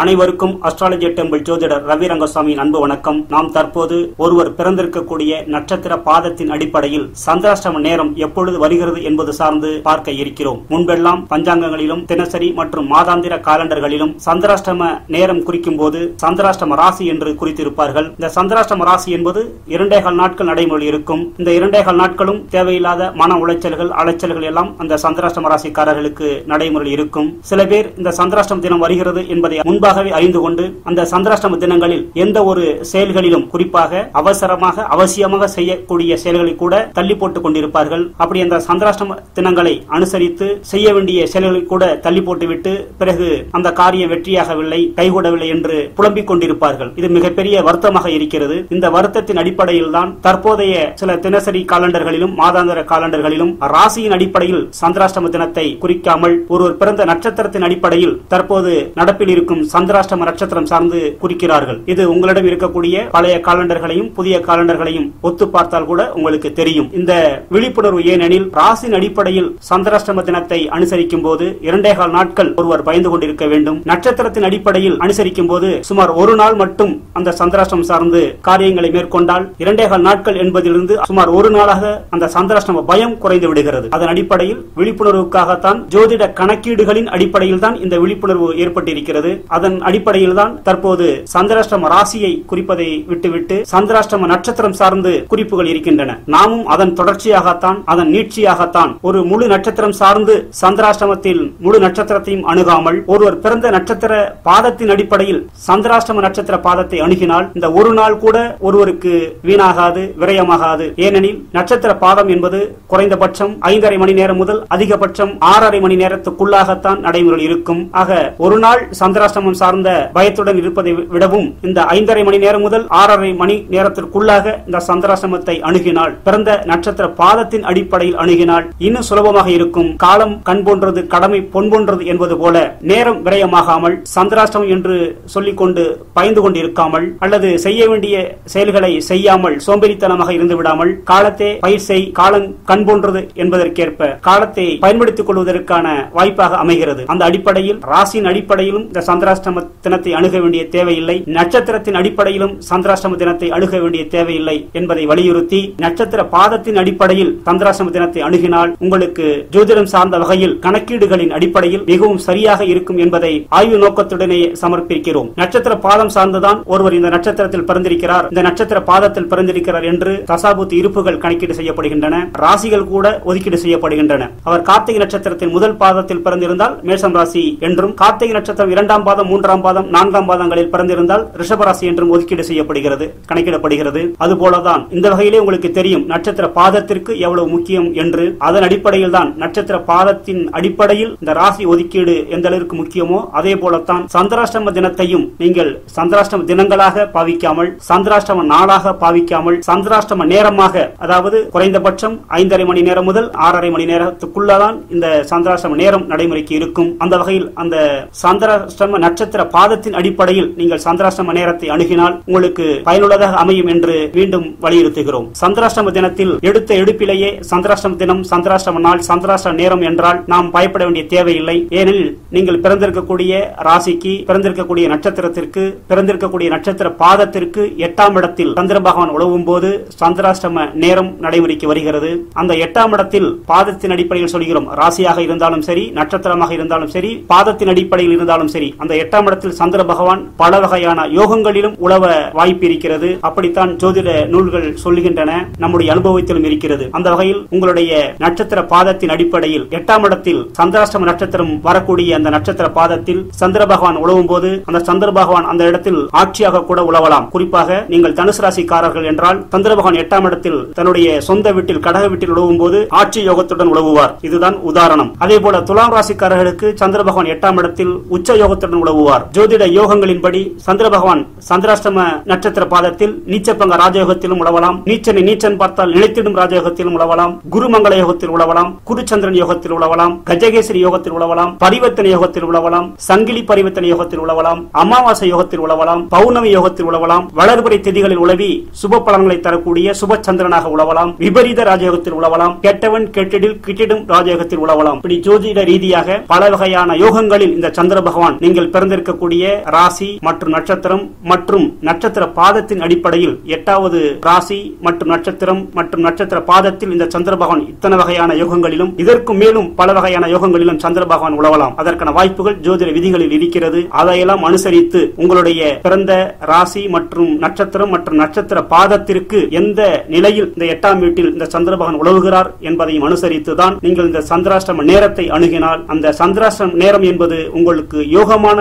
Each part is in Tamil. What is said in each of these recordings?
அனைவருக்கும் அஸ்ட்ராலஜி டெம்பிள் ஜோதிடர் ரவி ரங்கசாமியின் அன்பு வணக்கம். நாம் தற்போது ஒருவர் பிறந்திருக்கக்கூடிய நட்சத்திர பாதத்தின் அடிப்படையில் சந்திராஷ்டம நேரம் எப்பொழுது வருகிறது என்பது சார்ந்து பார்க்க இருக்கிறோம். முன்பெல்லாம் பஞ்சாங்கங்களிலும் தினசரி மற்றும் மாதாந்திர காலண்டர்களிலும் சந்திராஷ்டம நேரம் குறிக்கும் போது சந்திராஷ்டம ராசி என்று குறித்திருப்பார்கள். இந்த சந்திராஷ்டம ராசி என்பது இரண்டேகால் நாட்கள் நடைமுறை இருக்கும். இந்த இரண்டேகால் நாட்களும் தேவையில்லாத மன உளைச்சல்கள் அலைச்சல்கள் எல்லாம் அந்த சந்திராஷ்டம ராசிக்காரர்களுக்கு நடைமுறையில் இருக்கும். சில பேர் இந்த சந்திராஷ்டம தினம் வருகிறது என்பதை முன் முன்பாகவே அறிந்து கொண்டு அந்த சந்திராஷ்டம தினங்களில் எந்த ஒரு செயல்களிலும் குறிப்பாக அவசரமாக அவசியமாக செய்யக்கூடிய செயல்களை கூட தள்ளி போட்டுக் கொண்டிருப்பார்கள். அப்படி அந்த சந்திராஷ்டம தினங்களை அனுசரித்து செய்ய வேண்டிய செயல்களை கூட தள்ளி போட்டுவிட்டு பிறகு அந்த காரியம் வெற்றியாகவில்லை கைகூடவில்லை என்று புலம்பிக் கொண்டிருப்பார்கள். இது மிகப்பெரிய வருத்தமாக இருக்கிறது. இந்த வருத்தத்தின் அடிப்படையில் தான் தற்போதைய சில தினசரி காலண்டர்களிலும் மாதாந்திர காலண்டர்களிலும் ராசியின் அடிப்படையில் சந்திராஷ்டம தினத்தை குறிக்காமல் ஒருவர் பிறந்த நட்சத்திரத்தின் அடிப்படையில் தற்போது நடப்பில் இருக்கும் சந்திராஷ்டம நட்சத்திரம் சார்ந்து குறிக்கிறார்கள். இது உங்களிடம் இருக்கக்கூடிய பழைய காலண்டர்களையும் புதிய காலண்டர்களையும் ஒத்து பார்த்தால் கூட உங்களுக்கு தெரியும். இந்த விழிப்புணர்வு ஏனெனில் ராசின் அடிப்படையில் சந்திராஷ்டம தினத்தை அனுசரிக்கும் போது இரண்டே கால் நாட்கள் ஒருவர் பயந்து கொண்டிருக்க வேண்டும். நட்சத்திரத்தின் அடிப்படையில் அனுசரிக்கும் போது சுமார் ஒரு நாள் மட்டும் அந்த சந்திராஷ்டம் சார்ந்து காரியங்களை மேற்கொண்டால் இரண்டே கால் நாட்கள் என்பதிலிருந்து சுமார் ஒரு நாளாக அந்த சந்திராஷ்டம பயம் குறைந்து விடுகிறது. அதன் அடிப்படையில் விழிப்புணர்வுக்காகத்தான் ஜோதிட கணக்கீடுகளின் அடிப்படையில் தான் இந்த விழிப்புணர்வு ஏற்பட்டிருக்கிறது. அதன் அடிப்படையில் தான் தற்போது சந்திராஷ்டம ராசியை குறிப்பதை விட்டுவிட்டு சந்திராஷ்டம நட்சத்திரம் சார்ந்து குறிப்புகள் இருக்கின்றன. நாமும் அதன் தொடர்ச்சியாகத்தான் அதன் நீட்சியாகத்தான் ஒரு முழு நட்சத்திரம் சார்ந்து சந்திராஷ்டமத்தில் முழு நட்சத்திரத்தையும் அணுகாமல் ஒருவர் பிறந்த நட்சத்திர பாதத்தின் அடிப்படையில் சந்திராஷ்டம நட்சத்திர பாதத்தை அணுகினால் இந்த ஒரு நாள் கூட ஒருவருக்கு வீணாகாது விரயமாகாது. ஏனெனில் நட்சத்திர பாதம் என்பது குறைந்தபட்சம் ஐந்தரை மணி நேரம் முதல் அதிகபட்சம் ஆறரை மணி நேரத்துக்குள்ளாகத்தான் நடைமுறையில் இருக்கும். ஆக ஒரு நாள் சந்திராஷ்டமம் சார்ந்த பயத்துடன் இருப்பதை விடவும் இந்த ஐந்தரை மணி நேரம் முதல் ஆறரை மணி நேரத்திற்குள்ளாக இந்த சந்திராசிரமத்தை அணுகினால் பிறந்த நட்சத்திர பாதத்தின் அடிப்படையில் அணுகினால் இன்னும் சுலபமாக இருக்கும். காலம் கண் போன்றது கடமை பொன் போன்றது என்பது போல நேரம் விரயமாகாமல் சந்திராஷ்டமம் என்று சொல்லிக்கொண்டு பயந்து கொண்டு இருக்காமல் அல்லது செய்ய வேண்டிய செயல்களை செய்யாமல் சோம்பேறித்தனமாக இருந்து விடாமல் காலத்தை பயிர் செய் காலம் கண் போன்றது என்பதற்கேற்ப காலத்தை பயன்படுத்திக் கொள்வதற்கான வாய்ப்பாக அமைகிறது. அந்த அடிப்படையில் ராசியின் அடிப்படையிலும் இந்த சந்திராஷ்டம சந்திராஷ்டம தினத்தை அணுக வேண்டிய தேவையில்லை. நட்சத்திரத்தின் அடிப்படையிலும் சந்திராஷ்டம தினத்தை அணுக வேண்டிய தேவையில்லை என்பதை வலியுறுத்தி நட்சத்திர பாதத்தின் அடிப்படையில் சந்திராஷ்டம தினத்தை அணுகினால் உங்களுக்கு ஜோதிடம் சார்ந்த வகையில் கணக்கீடுகளின் அடிப்படையில் மிகவும் சரியாக இருக்கும் என்பதை ஆய்வு நோக்கத்துடனே சமர்ப்பிக்கிறோம். நட்சத்திர பாதம் சார்ந்துதான் ஒருவர் இந்த நட்சத்திரத்தில் பிறந்திருக்கிறார். இந்த நட்சத்திர பாதத்தில் பிறந்திருக்கிறார் என்று தசாபுத்தி இருப்புகள் கணக்கீடு செய்யப்படுகின்றன. ராசிகள் கூட ஒதுக்கீடு செய்யப்படுகின்றன. அவர் கார்த்திகை நட்சத்திரத்தின் முதல் பாதத்தில் பிறந்திருந்தால் மேஷம் ராசி என்றும் கார்த்திகை நட்சத்திரம் இரண்டாம் பாதம் மூன்றாம் பாதம் நான்காம் பாதங்களில் பிறந்திருந்தால் ரிஷபராசி என்றும் ஒதுக்கீடு செய்யப்படுகிறது கணக்கிடப்படுகிறது. அதுபோலதான் இந்த வகையிலே உங்களுக்கு தெரியும் நட்சத்திர பாதத்திற்கு எவ்வளவு முக்கியம் என்று. அதன் அடிப்படையில் தான் நட்சத்திர பாதத்தின் அடிப்படையில் இந்த ராசி ஒதுக்கீடு எந்த அளவிற்கு முக்கியமோ அதே போலத்தான் சந்திராஷ்டம தினத்தையும் நீங்கள் சந்திராஷ்டம தினங்களாக பாவிக்காமல் சந்திராஷ்டம நாளாக பாவிக்காமல் சந்திராஷ்டம நேரமாக அதாவது குறைந்தபட்சம் ஐந்தரை மணி நேரம் முதல் ஆறரை மணி நேரத்துக்குள்ளதான் இந்த சந்திராஷ்டம நேரம் நடைமுறைக்கு இருக்கும். அந்த வகையில் அந்த சந்திராஷ்டம நட்சத்திர நட்சத்திர பாதத்தின் அடிப்படையில் நீங்கள் சந்திராஷ்டம நேரத்தை அணுகினால் உங்களுக்கு பயனுள்ளதாக அமையும் என்று மீண்டும் வலியுறுத்துகிறோம். சந்திராஷ்டம தினத்தில் எடுத்த எடுப்பிலேயே சந்திராஷ்டம தினம் சந்திராஷ்டம நாள் சந்திராஷ்டம நேரம் என்றால் நாம் பயப்பட வேண்டிய தேவையில்லை. ஏனெனில் நீங்கள் பிறந்திருக்கக்கூடிய ராசிக்கு பிறந்திருக்கக்கூடிய நட்சத்திரத்திற்கு பிறந்திருக்கக்கூடிய நட்சத்திர பாதத்திற்கு எட்டாம் இடத்தில் சந்திர பகவான் உழவும் போது சந்திராஷ்டம நேரம் நடைமுறைக்கு வருகிறது. அந்த எட்டாம் இடத்தில் பாதத்தின் அடிப்படையில் சொல்கிறோம். ராசியாக இருந்தாலும் சரி நட்சத்திரமாக இருந்தாலும் சரி பாதத்தின் அடிப்படையில் இருந்தாலும் சரி அந்த எட்டாம் இடத்தில் சந்திர பகவான் பல வகையான யோகங்களிலும் உழவ வாய்ப்பு இருக்கிறது அப்படித்தான் ஜோதிட நூல்கள் சொல்லுகின்றன நம்முடைய அனுபவத்திலும் இருக்கிறது. அந்த வகையில் உங்களுடைய நட்சத்திர பாதத்தின் அடிப்படையில் எட்டாம் இடத்தில் சந்திராஷ்டம நட்சத்திரம் வரக்கூடிய அந்த நட்சத்திர பாதத்தில் சந்திர பகவான் உழவும் போது அந்த சந்திர பகவான் அந்த இடத்தில் ஆட்சியாக கூட உழவலாம். குறிப்பாக நீங்கள் தனுசு ராசிக்காரர்கள் என்றால் சந்திர பகவான் எட்டாம் இடத்தில் தன்னுடைய சொந்த வீட்டில் கடக வீட்டில் உழவும் போது ஆட்சி யோகத்துடன் உழவுவார். இதுதான் உதாரணம். அதே போல துலாம் ராசிக்காரர்களுக்கு சந்திர பகவான் எட்டாம் இடத்தில் உச்ச யோகத்துடன் உழவு உழவுவார் ஜோதிட யோகங்களின்படி சந்திர பகவான் சந்திராஷ்டம நட்சத்திர பாதத்தில் நீச்சப்பங்க ராஜயோகத்திலும் உழவலாம். நீச்சனை நீச்சன் பார்த்தால் நிலைத்திடும் ராஜயோகத்திலும் உழவலாம். குருமங்கல யோகத்தில் உழவலாம். குருச்சந்திரன் யோகத்தில் உழவலாம். கஜகேசரி யோகத்தில் உழவலாம். பரிவர்த்தனை யோகத்தில் உழவலாம். சங்கிலி பரிவர்த்தனை யோகத்தில் உழவலாம். அமாவாசை யோகத்தில் உழவலாம். பௌர்ணமி யோகத்தில் உழவலாம். வளர்புரை திதிகளில் உழவி சுப பலன்களை தரக்கூடிய சுப சந்திரனாக உழவலாம். விபரீத ராஜயோகத்தில் உழவலாம். கெட்டவன் கெட்டிடில் கிட்டிடும் ராஜயோகத்தில் உழவலாம். இப்படி ஜோதிட ரீதியாக பல வகையான யோகங்களில் இந்த சந்திர பகவான் நீங்கள் பிறந்திருக்கக்கூடிய ராசி மற்றும் நட்சத்திரம் மற்றும் நட்சத்திர பாதத்தின் அடிப்படையில் எட்டாவது ராசி மற்றும் நட்சத்திரம் மற்றும் நட்சத்திர பாதத்தில் இந்த சந்திர பகவான் இத்தனை வகையான யோகங்களிலும் இதற்கு மேலும் பல வகையான யோகங்களிலும் சந்திர பகவான் உழவலாம். அதற்கான வாய்ப்புகள் ஜோதிட விதிகளில் இருக்கிறது. அதையெல்லாம் அனுசரித்து உங்களுடைய பிறந்த ராசி மற்றும் நட்சத்திரம் மற்றும் நட்சத்திர பாதத்திற்கு எந்த நிலையில் இந்த எட்டாம் வீட்டில் இந்த சந்திர பகவான் உழவுகிறார் என்பதையும் அனுசரித்து தான் நீங்கள் இந்த சந்திராஷ்டிரம நேரத்தை அணுகினால் அந்த சந்திராஷ்டம நேரம் என்பது உங்களுக்கு யோகமான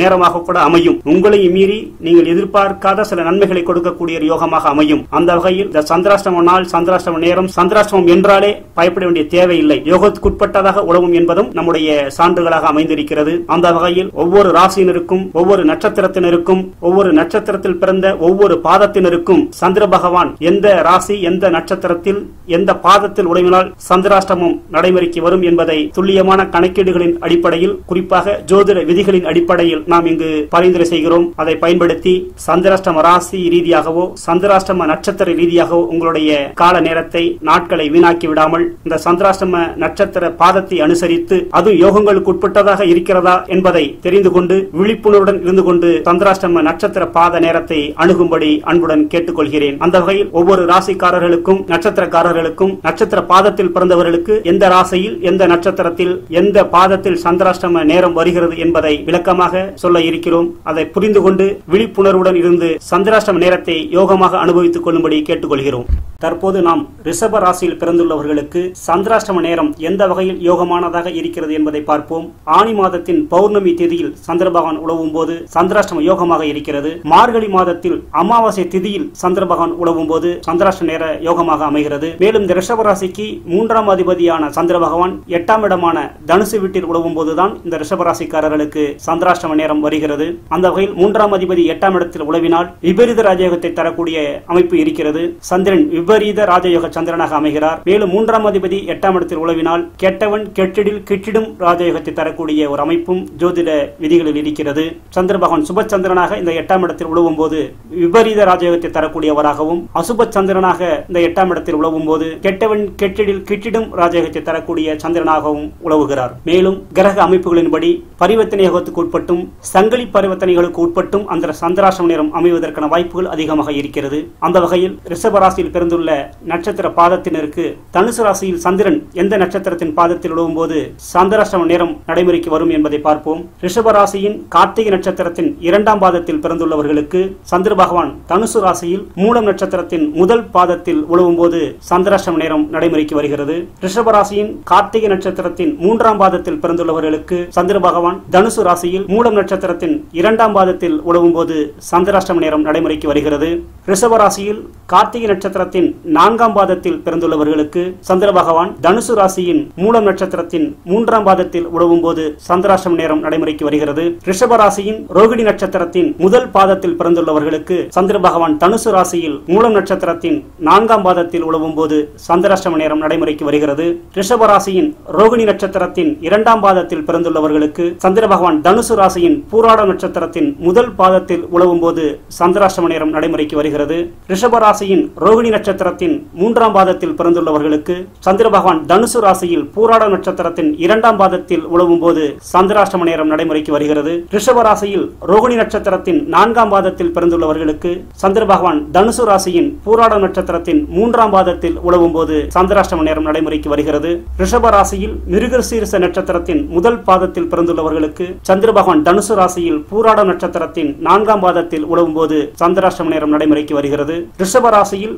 நேரமாக கூட அமையும். உங்களையும் மீறி நீங்கள் எதிர்பார்க்காத சில நன்மைகளை கொடுக்கக்கூடிய யோகமாக அமையும். அந்த வகையில் இந்த சந்திராஷ்டம நாள் சந்திராஷ்டம நேரம் சந்திராஷ்டமம் என்றாலே பயப்பட வேண்டிய தேவையில்லை. யோகத்துக்குட்பட்டதாக உழவும் என்பதும் நம்முடைய சான்றுகளாக அமைந்திருக்கிறது. அந்த வகையில் ஒவ்வொரு ராசியினருக்கும் ஒவ்வொரு நட்சத்திரத்தினருக்கும் ஒவ்வொரு நட்சத்திரத்தில் பிறந்த ஒவ்வொரு பாதத்தினருக்கும் சந்திர பகவான் எந்த ராசி எந்த நட்சத்திரத்தில் எந்த பாதத்தில் உடைவினால் சந்திராஷ்டமம் நடைமுறைக்கு வரும் என்பதை துல்லியமான கணக்கீடுகளின் அடிப்படையில் குறிப்பாக ஜோதிட விதிகளின் அடிப்படையில் நாம் இங்கு பரிந்துரை செய்கிறோம். அதை பயன்படுத்தி சந்திராஷ்டம ராசி ரீதியாகவோ சந்திராஷ்டம நட்சத்திர ரீதியாகவோ உங்களுடைய கால நேரத்தை நாட்களை வீணாக்கி விடாமல் இந்த சந்திராஷ்டம நட்சத்திர பாதத்தை அனுசரித்து அது யோகங்களுக்கு உட்பட்டதாக இருக்கிறதா என்பதை தெரிந்து கொண்டு விழிப்புணர்வுடன் இருந்து கொண்டு சந்திராஷ்டம நட்சத்திர பாத நேரத்தை அணுகும்படி அன்புடன் கேட்டுக்கொள்கிறேன். அந்த வகையில் ஒவ்வொரு ராசிக்காரர்களுக்கும் நட்சத்திரக்காரர்களுக்கும் நட்சத்திர பாதத்தில் பிறந்தவர்களுக்கு எந்த ராசியில் எந்த நட்சத்திரத்தில் எந்த பாதத்தில் சந்திராஷ்டம நேரம் வருகிறது என்பதை விளக்கமாக சொல்ல இருக்கிறோம். அதை புரிந்து கொண்டு விழிப்புணர்வுடன் இருந்து சந்திராஷ்டம நேரத்தை யோகமாக அனுபவித்துக் கொள்ளும்படி கேட்டுக்கொள்கிறோம். தற்போது நாம் ரிஷப ராசியில் பிறந்துள்ளவர்களுக்கு சந்திராஷ்டம நேரம் எந்த வகையில் யோகமானதாக இருக்கிறது என்பதை பார்ப்போம். ஆணி மாதத்தின் பௌர்ணமி திதியில் சந்திரபகவான் உழவும் போது சந்திராஷ்டம யோகமாக இருக்கிறது. மார்கழி மாதத்தில் அமாவாசை திதியில் சந்திரபகவான் உழவும் போது சந்திராஷ்டம நேர யோகமாக அமைகிறது. மேலும் இந்த ரிஷப ராசிக்கு மூன்றாம் அதிபதியான சந்திர பகவான் எட்டாம் இடமான தனுசு வீட்டில் உழவும் போதுதான் இந்த ரிஷப ராசிக்காரர்களுக்கு சந்திராஷ்டம நேரம் வருகிறது. அந்த வகையில் மூன்றாம் அதிபதி எட்டாம் இடத்தில் உழவினால் விபரீத ராஜயோகத்தை தரக்கூடிய அமைப்பு இருக்கிறது. சந்திரன் விபரீத ராஜயோக சந்திரனாக அமைகிறார். மேலும் மூன்றாம் அதிபதி எட்டாம் இடத்தில் உழவினால் கெட்டவன் கெட்டிடில் கிட்டிடும் ராஜயோகத்தை தரக்கூடிய ஒரு அமைப்பும் ஜோதிட விதிகளில் இருக்கிறது. சந்திர பகவான் சுப சந்திரனாக இந்த எட்டாம் இடத்தில் உழவும் போது விபரீத ராஜயோகத்தை தரக்கூடியவராகவும் அசுப சந்திரனாக இந்த எட்டாம் இடத்தில் உழவும் போது கெட்டவன் கெட்டிடில் கிட்டிடும் ராஜயோகத்தை தரக்கூடிய சந்திரனாகவும் உழவுகிறார். மேலும் கிரக அமைப்புகளின்படி பரிவர்த்தனை யோகத்துக்கு உட்பட்டும் சங்கிலி பரிவர்த்தனைகளுக்கு உட்பட்டும் அந்த சந்திராசம் நேரம் அமைவதற்கான வாய்ப்புகள் அதிகமாக இருக்கிறது. அந்த வகையில் ரிஷபராசியில் பிறந்த அமைந்துள்ள நட்சத்திர பாதத்தினருக்கு தனுசு ராசியில் சந்திரன் எந்த நட்சத்திரத்தின் பாதத்தில் உழவும் போது சந்திராசிரம நேரம் நடைமுறைக்கு வரும் என்பதை பார்ப்போம். ரிஷப ராசியின் கார்த்திகை நட்சத்திரத்தின் இரண்டாம் பாதத்தில் பிறந்துள்ளவர்களுக்கு சந்திர பகவான் தனுசு ராசியில் மூலம் நட்சத்திரத்தின் முதல் பாதத்தில் உழவும் போது சந்திராஷ்டம நேரம் நடைமுறைக்கு வருகிறது. ரிஷப ராசியின் கார்த்திகை நட்சத்திரத்தின் மூன்றாம் பாதத்தில் பிறந்துள்ளவர்களுக்கு சந்திர பகவான் தனுசு ராசியில் மூலம் நட்சத்திரத்தின் இரண்டாம் பாதத்தில் உழவும் போது சந்திராஷ்டம நேரம் நடைமுறைக்கு வருகிறது. ரிஷப ராசியில் கார்த்திகை நட்சத்திரத்தின் நான்காம் பாதத்தில் பிறந்துள்ளவர்களுக்கு சந்திர பகவான் தனுசு ராசியின் மூலம் நட்சத்திரத்தின் மூன்றாம் பாதத்தில் உழவும் போது சந்திராசிரம நேரம் நடைமுறைக்கு வருகிறது. ரிஷப ராசியின் ரோகிணி நட்சத்திரத்தின் முதல் பாதத்தில் பிறந்துள்ளவர்களுக்கு சந்திர பகவான் தனுசு ராசியில் மூலம் நட்சத்திரத்தின் நான்காம் பாதத்தில் உழவும் போது சந்திராசிரம நேரம் நடைமுறைக்கு வருகிறது. ரிஷப ராசியின் ரோகிணி நட்சத்திரத்தின் இரண்டாம் பாதத்தில் பிறந்துள்ளவர்களுக்கு சந்திர பகவான் தனுசு ராசியின் பூராட நட்சத்திரத்தின் முதல் பாதத்தில் உழவும் போது சந்திராசிரம நேரம் நடைமுறைக்கு வருகிறது. ரிஷப ராசியின் ரோகிணி நட்சத்திரத்தின் மூன்றாம் பாதத்தில் பிறந்துள்ளவர்களுக்கு சந்திர பகவான் தனுசு ராசியில் பூராட நட்சத்திரத்தின் இரண்டாம் பாதத்தில் உழவும் போது சந்திராஷ்டம நேரம் நடைமுறைக்கு வருகிறது. ரிஷப ராசியில் ரோகிணி நட்சத்திரத்தின் நான்காம் பாதத்தில் பிறந்துள்ளவர்களுக்கு சந்திர பகவான் தனுசு ராசியின் பூராட நட்சத்திரத்தின் மூன்றாம் பாதத்தில் உழவும் போது சந்திராஷ்டம நேரம் நடைமுறைக்கு வருகிறது. ரிஷப ராசியில் மிருகசீரச நட்சத்திரத்தின் முதல் பாதத்தில் பிறந்துள்ளவர்களுக்கு சந்திர பகவான் தனுசு ராசியில் பூராட நட்சத்திரத்தின் நான்காம் பாதத்தில் உழவும் போது சந்திராஷ்டம நேரம் நடைமுறைக்கு வருகிறது. ரிஷப ராசியில்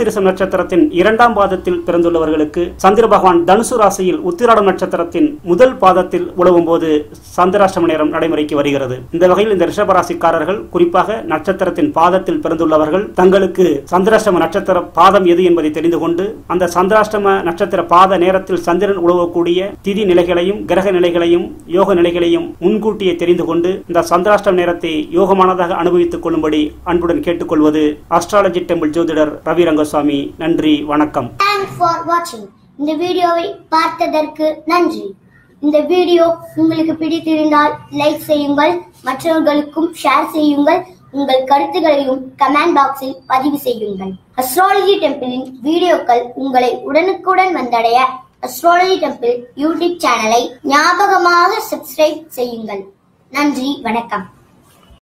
மிருகசீரிசம் நட்சத்திரத்தின் இரண்டாம் பாதத்தில் பிறந்துள்ளவர்களுக்கு சந்திர பகவான் தனுசு ராசியில் உத்திராடம் நட்சத்திரத்தின் முதல் பாதத்தில் உழவும் போது சந்திராஷ்டம நேரம் நடைமுறைக்கு வருகிறது. இந்த வகையில் இந்த ரிஷப ராசிக்காரர்கள் குறிப்பாக நட்சத்திரத்தின் பாதத்தில் பிறந்துள்ளவர்கள் தங்களுக்கு சந்திராஷ்டம நட்சத்திர பாதம் எது என்பதை தெரிந்து கொண்டு அந்த சந்திராஷ்டம நட்சத்திர பாத நேரத்தில் சந்திரன் உழவக்கூடிய திதி நிலைகளையும் கிரக நிலைகளையும் யோக நிலைகளையும் முன்கூட்டியே தெரிந்து கொண்டு இந்த சந்திராஷ்டம நேரத்தை யோகமானதாக அனுபவித்துக் கொள்ளும்படி அன்புடன் கேட்டுக்கொள்வது அஸ்ட்ராலஜி டெம்பிள் ஜோதிடர் ரவி ரங்கசாமி நன்றி வணக்கம். தேங்க்ஸ் ஃபார் வாட்சிங் இந்த வீடியோவை பார்த்ததற்கு நன்றி. இந்த வீடியோ உங்களுக்கு பிடித்திருந்தால் லைக் செய்யுங்கள் மற்றவர்களுக்கும் ஷேர் செய்யுங்கள் உங்கள் கருத்துகளையும் கமெண்ட் பாக்ஸில் பதிவு செய்யுங்கள். அஸ்ட்ராலஜி டெம்பிளின் வீடியோக்கள் உங்களை உடனுக்குடன் வந்தடைய அஸ்ட்ராலஜி டெம்பிள் யூடியூப் சேனலை ஞாபகமாக சப்ஸ்கிரைப் செய்யுங்கள். நன்றி வணக்கம்.